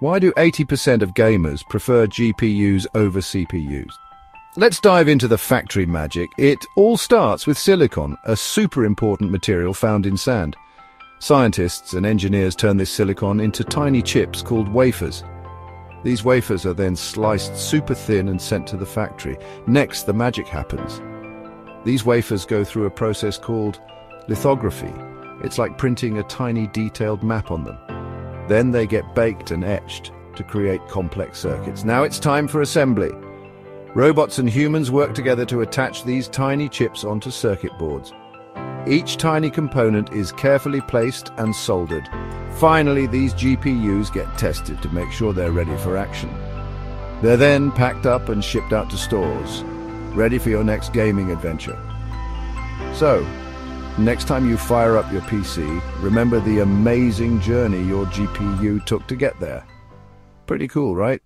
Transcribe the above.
Why do 80% of gamers prefer GPUs over CPUs? Let's dive into the factory magic. It all starts with silicon, a super important material found in sand. Scientists and engineers turn this silicon into tiny chips called wafers. These wafers are then sliced super thin and sent to the factory. Next, the magic happens. These wafers go through a process called lithography. It's like printing a tiny detailed map on them. Then they get baked and etched to create complex circuits. Now it's time for assembly. Robots and humans work together to attach these tiny chips onto circuit boards. Each tiny component is carefully placed and soldered. Finally, these GPUs get tested to make sure they're ready for action. They're then packed up and shipped out to stores, ready for your next gaming adventure. So, next time you fire up your PC, remember the amazing journey your GPU took to get there. Pretty cool, right?